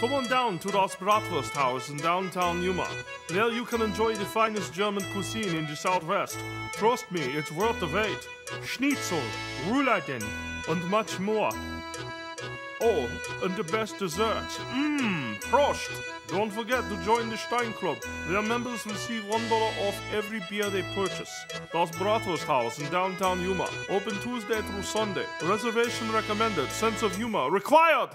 Come on down to Das Bratwurst House in downtown Yuma. There you can enjoy the finest German cuisine in the Southwest. Trust me, it's worth the wait. Schnitzel, Rouladen, and much more. Oh, and the best desserts. Mmm, Prost! Don't forget to join the Stein Club. Their members receive $1 off every beer they purchase. Das Bratwurst House in downtown Yuma. Open Tuesday through Sunday. Reservation recommended. Sense of humor required!